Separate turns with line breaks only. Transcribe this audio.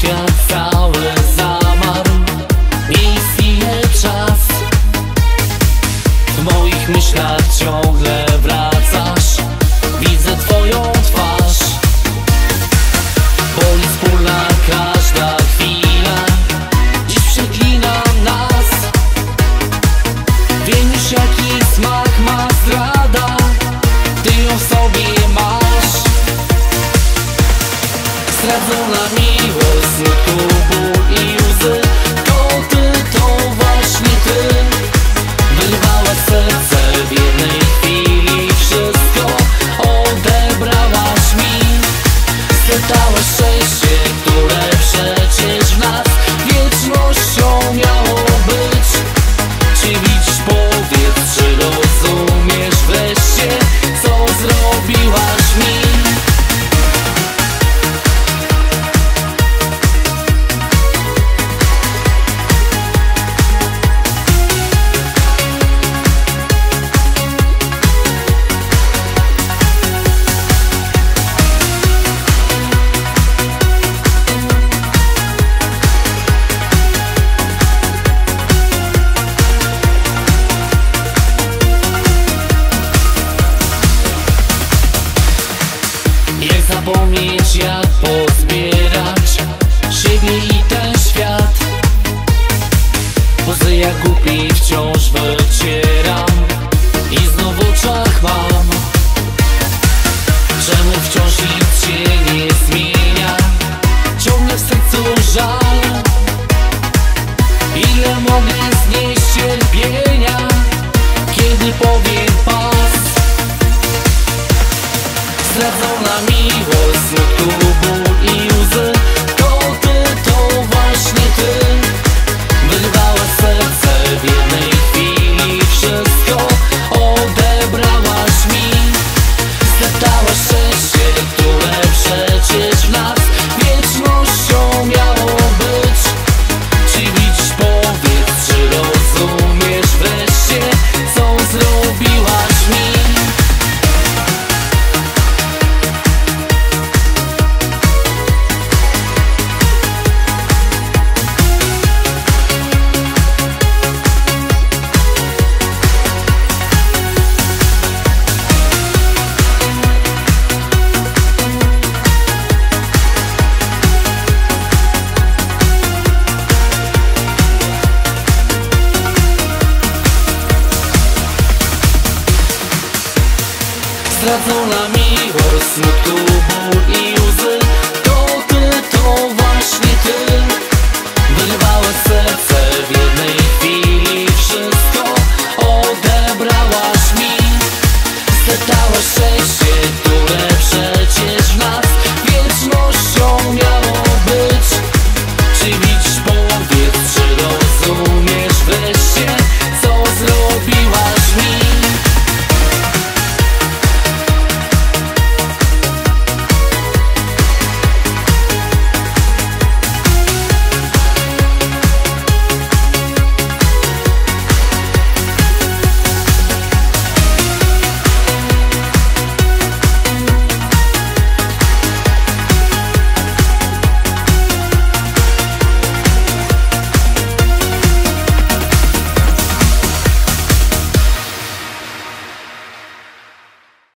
Russia. Zdradzą nami łosy kubu zapomnieć jak pozbierać siebie i ten świat. Pozy jak głupi wciąż wyciera Zdradzona miłość, smutku ból i